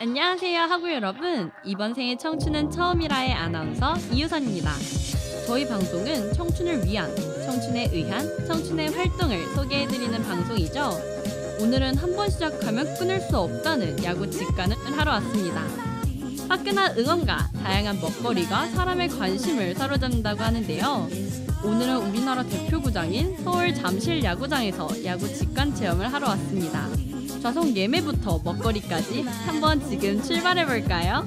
안녕하세요 하구 여러분. 이번 생의 청춘은 처음이라의 아나운서 이유선입니다. 저희 방송은 청춘을 위한 청춘에 의한 청춘의 활동을 소개해드리는 방송이죠. 오늘은 한 번 시작하면 끊을 수 없다는 야구 직관을 하러 왔습니다. 화끈한 응원과 다양한 먹거리가 사람의 관심을 사로잡는다고 하는데요. 오늘은 우리나라 대표 구장인 서울 잠실 야구장에서 야구 직관 체험을 하러 왔습니다 좌석 예매부터 먹거리까지 한번 지금 출발해 볼까요?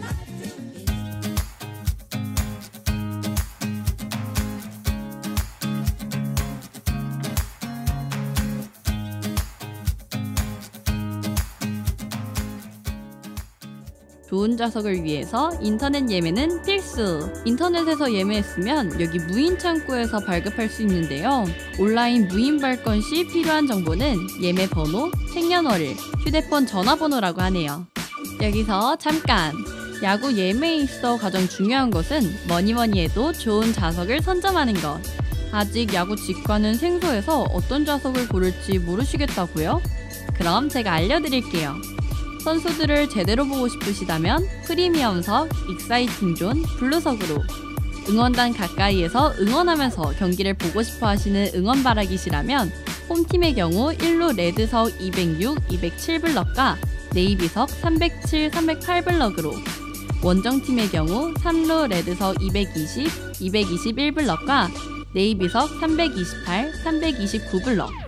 좋은 좌석을 위해서 인터넷 예매는 필수! 인터넷에서 예매했으면 여기 무인 창구에서 발급할 수 있는데요. 온라인 무인 발권 시 필요한 정보는 예매 번호, 생년월일, 휴대폰 전화번호라고 하네요. 여기서 잠깐! 야구 예매에 있어 가장 중요한 것은 뭐니뭐니 해도 좋은 좌석을 선점하는 것. 아직 야구 직관은 생소해서 어떤 좌석을 고를지 모르시겠다고요? 그럼 제가 알려드릴게요. 선수들을 제대로 보고 싶으시다면 프리미엄석, exciting zone, blue석으로 응원단 가까이에서 응원하면서 경기를 보고 싶어 하시는 응원바라기시라면 홈팀의 경우 1루 레드석 206, 207블럭과 네이비석 307, 308블럭으로 원정팀의 경우 3루 레드석 220, 221블럭과 네이비석 328, 329블럭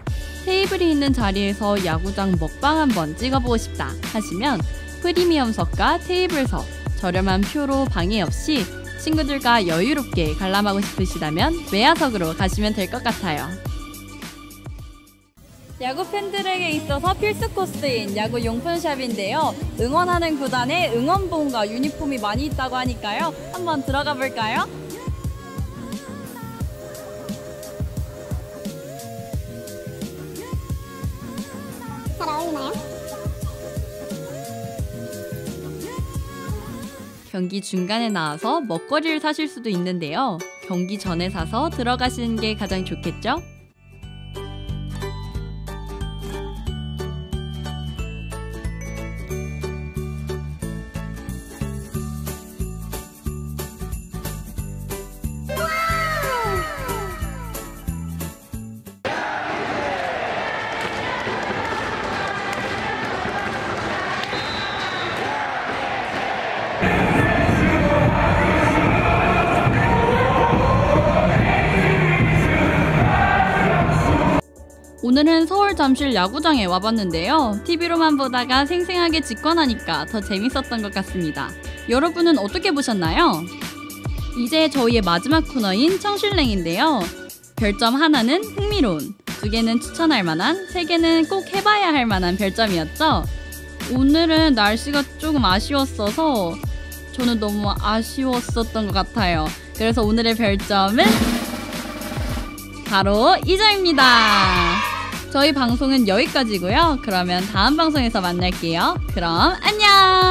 테이블이 있는 자리에서 야구장 먹방 한번 찍어보고 싶다 하시면 프리미엄석과 테이블석 저렴한 표로 방해 없이 친구들과 여유롭게 관람하고 싶으시다면 외야석으로 가시면 될 것 같아요. 야구 팬들에게 있어서 필수 코스인 야구 용품샵인데요. 응원하는 구단에 응원봉과 유니폼이 많이 있다고 하니까요. 한번 들어가 볼까요? 경기 중간에 나와서 먹거리를 사실 수도 있는데요. 경기 전에 사서 들어가시는 게 가장 좋겠죠? 오늘은 서울 잠실 야구장에 와봤는데요. TV로만 보다가 생생하게 직관하니까 더 재밌었던 것 같습니다. 여러분은 어떻게 보셨나요? 이제 저희의 마지막 코너인 청실랭인데요. 별점 하나는 흥미로운, 두 개는 추천할 만한, 세 개는 꼭 해봐야 할 만한 별점이었죠. 오늘은 날씨가 조금 아쉬웠어서 저는 너무 아쉬웠었던 것 같아요. 그래서 오늘의 별점은 바로 2점입니다. 저희 방송은 여기까지고요. 그러면 다음 방송에서 만날게요. 그럼 안녕!